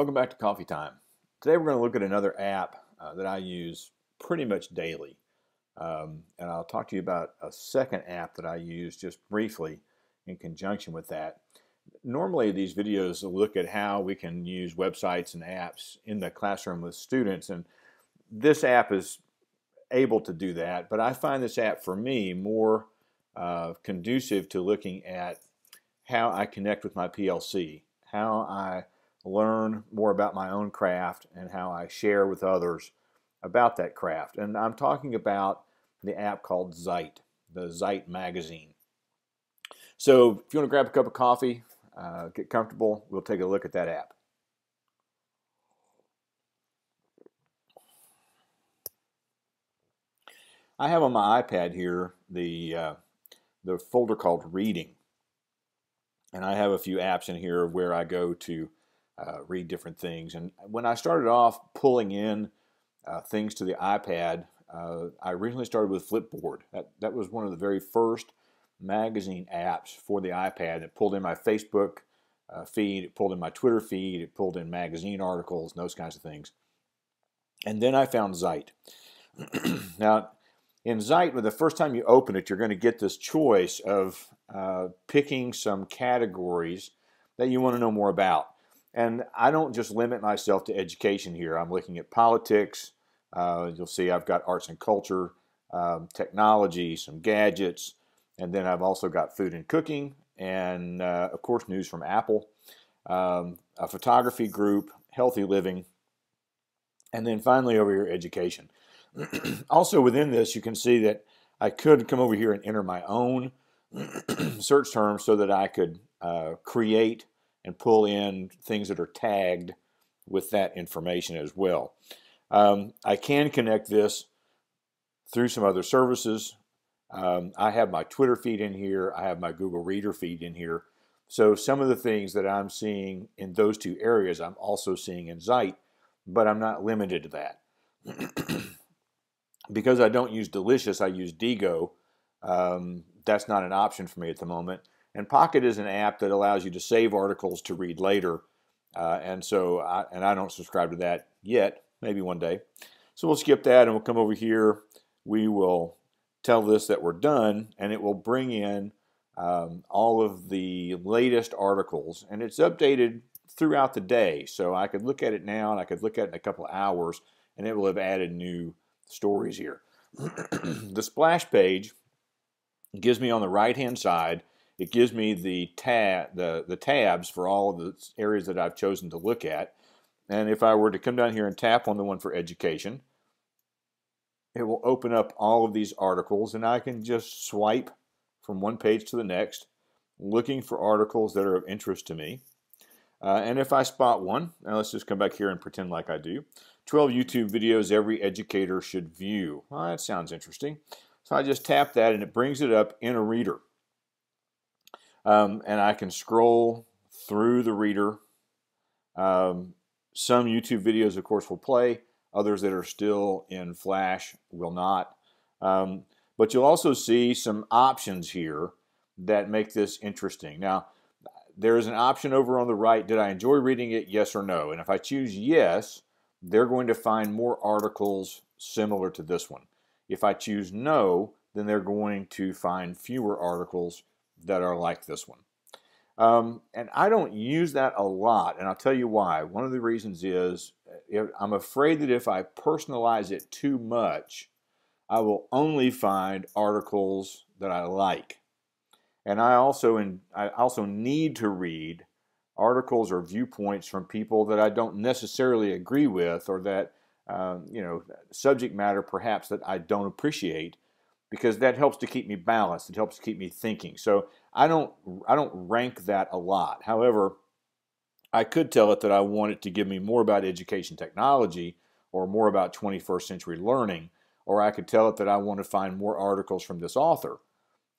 Welcome back to Coffee Time. Today we're going to look at another app uh, that I use pretty much daily. Um, and I'll talk to you about a second app that I use just briefly in conjunction with that. Normally these videos look at how we can use websites and apps in the classroom with students and this app is able to do that, but I find this app for me more uh, conducive to looking at how I connect with my PLC, how I learn more about my own craft, and how I share with others about that craft. And I'm talking about the app called Zite, the Zite magazine. So if you want to grab a cup of coffee, uh, get comfortable, we'll take a look at that app. I have on my iPad here the uh, the folder called Reading. And I have a few apps in here where I go to uh, read different things. And when I started off pulling in uh, things to the iPad, uh, I originally started with Flipboard. That, that was one of the very first magazine apps for the iPad. that pulled in my Facebook uh, feed, it pulled in my Twitter feed, it pulled in magazine articles, and those kinds of things. And then I found Zite. now, in Zite, the first time you open it, you're going to get this choice of uh, picking some categories that you want to know more about. And I don't just limit myself to education here. I'm looking at politics. Uh, you'll see I've got arts and culture, um, technology, some gadgets, and then I've also got food and cooking, and uh, of course, news from Apple, um, a photography group, healthy living, and then finally over here, education. also within this, you can see that I could come over here and enter my own search term so that I could uh, create and pull in things that are tagged with that information as well. Um, I can connect this through some other services. Um, I have my Twitter feed in here. I have my Google Reader feed in here. So some of the things that I'm seeing in those two areas, I'm also seeing in Zite, but I'm not limited to that. because I don't use Delicious, I use Diigo. Um, that's not an option for me at the moment. And Pocket is an app that allows you to save articles to read later. Uh, and so, I, and I don't subscribe to that yet, maybe one day. So we'll skip that and we'll come over here. We will tell this that we're done and it will bring in um, all of the latest articles and it's updated throughout the day. So I could look at it now and I could look at it in a couple of hours and it will have added new stories here. the splash page gives me on the right hand side, it gives me the tab the, the tabs for all of the areas that I've chosen to look at. And if I were to come down here and tap on the one for education, it will open up all of these articles and I can just swipe from one page to the next looking for articles that are of interest to me. Uh, and if I spot one, now let's just come back here and pretend like I do. 12 YouTube videos every educator should view. Well, that sounds interesting. So I just tap that and it brings it up in a reader. Um, and I can scroll through the reader. Um, some YouTube videos, of course, will play. Others that are still in Flash will not. Um, but you'll also see some options here that make this interesting. Now, there is an option over on the right. Did I enjoy reading it? Yes or no? And if I choose yes, they're going to find more articles similar to this one. If I choose no, then they're going to find fewer articles that are like this one. Um, and I don't use that a lot, and I'll tell you why. One of the reasons is I'm afraid that if I personalize it too much, I will only find articles that I like. And I also in, I also need to read articles or viewpoints from people that I don't necessarily agree with or that um, you know subject matter perhaps that I don't appreciate because that helps to keep me balanced it helps to keep me thinking so I don't I don't rank that a lot however I could tell it that I want it to give me more about education technology or more about 21st century learning or I could tell it that I want to find more articles from this author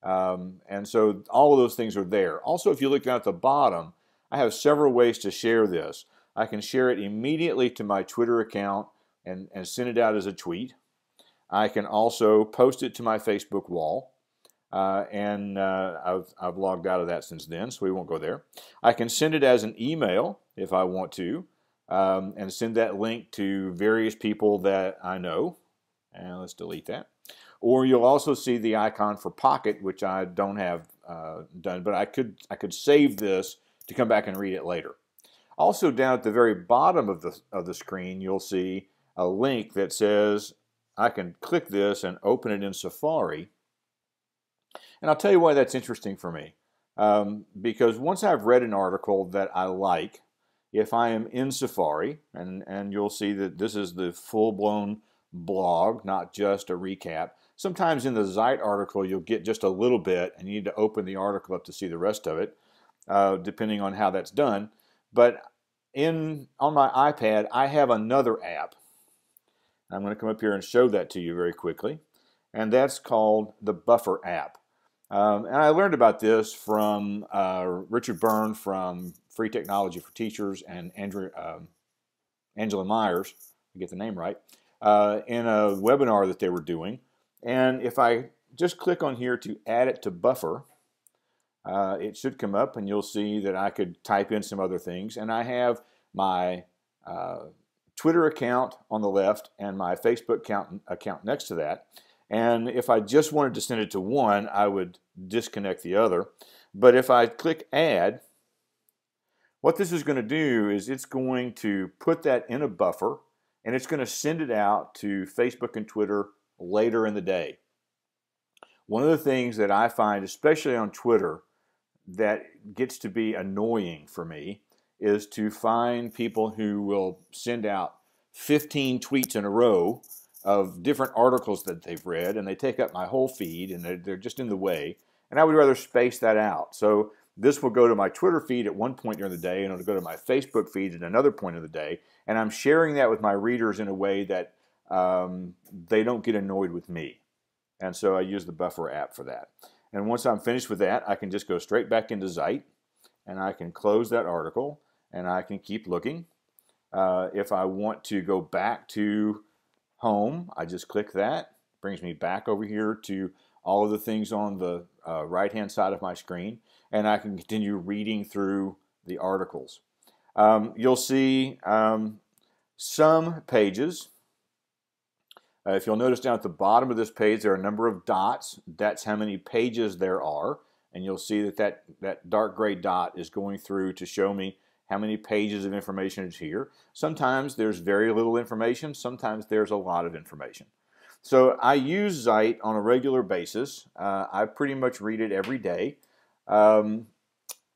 um, and so all of those things are there also if you look down at the bottom I have several ways to share this. I can share it immediately to my Twitter account and, and send it out as a tweet. I can also post it to my Facebook wall. Uh, and uh, I've, I've logged out of that since then, so we won't go there. I can send it as an email if I want to. um, and send that link to various people that I know. And let's delete that. Or you'll also see the icon for Pocket, which I don't have uh, done, but I could I could save this to come back and read it later. Also down at the very bottom of the, of the screen, you'll see a link that says I can click this and open it in Safari. And I'll tell you why that's interesting for me. Um, because once I've read an article that I like, if I am in Safari, and, and you'll see that this is the full-blown blog, not just a recap. Sometimes in the Zite article, you'll get just a little bit, and you need to open the article up to see the rest of it, uh, depending on how that's done. But in on my iPad, I have another app. I'm going to come up here and show that to you very quickly, and that's called the Buffer app. Um, and I learned about this from uh, Richard Byrne from Free Technology for Teachers and Andrew, um, Angela Maiers, I get the name right, uh, in a webinar that they were doing. And if I just click on here to add it to Buffer, uh, it should come up and you'll see that I could type in some other things. And I have my uh, Twitter account on the left and my Facebook account, account next to that. And if I just wanted to send it to one, I would disconnect the other. But if I click add, what this is going to do is it's going to put that in a buffer and it's going to send it out to Facebook and Twitter later in the day. One of the things that I find, especially on Twitter, that gets to be annoying for me is to find people who will send out 15 tweets in a row of different articles that they've read and they take up my whole feed and they're, they're just in the way. And I would rather space that out. So this will go to my Twitter feed at one point during the day and it'll go to my Facebook feed at another point of the day. And I'm sharing that with my readers in a way that um, they don't get annoyed with me. And so I use the Buffer app for that. And once I'm finished with that, I can just go straight back into Zite, and I can close that article and I can keep looking. Uh, if I want to go back to home, I just click that. brings me back over here to all of the things on the uh, right hand side of my screen and I can continue reading through the articles. Um, you'll see um, some pages uh, if you'll notice down at the bottom of this page, there are a number of dots. That's how many pages there are. And you'll see that that, that dark gray dot is going through to show me how many pages of information is here. Sometimes there's very little information. Sometimes there's a lot of information. So I use Zite on a regular basis. Uh, I pretty much read it every day. Um,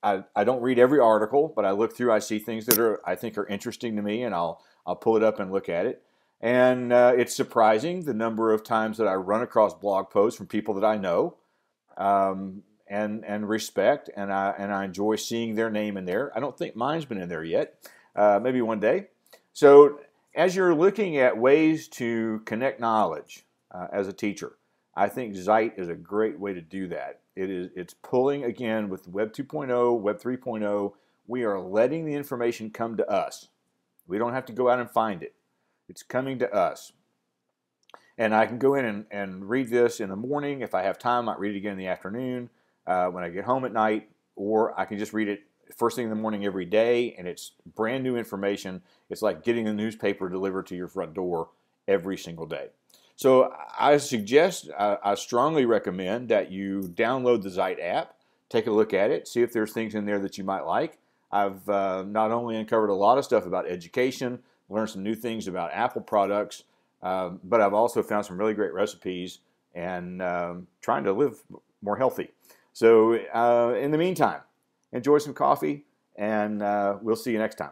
I, I don't read every article, but I look through, I see things that are I think are interesting to me, and I'll, I'll pull it up and look at it. And uh, it's surprising the number of times that I run across blog posts from people that I know um, and and respect, and I and I enjoy seeing their name in there. I don't think mine's been in there yet. Uh, maybe one day. So as you're looking at ways to connect knowledge uh, as a teacher, I think Zite is a great way to do that. It is it's pulling again with Web 2.0, Web 3.0. We are letting the information come to us. We don't have to go out and find it. It's coming to us. And I can go in and, and read this in the morning. If I have time, I might read it again in the afternoon uh, when I get home at night, or I can just read it first thing in the morning every day, and it's brand new information. It's like getting a newspaper delivered to your front door every single day. So I suggest, I, I strongly recommend that you download the Zite app, take a look at it, see if there's things in there that you might like. I've uh, not only uncovered a lot of stuff about education, learned some new things about Apple products, um, but I've also found some really great recipes and um, trying to live more healthy. So, uh, in the meantime, enjoy some coffee, and uh, we'll see you next time.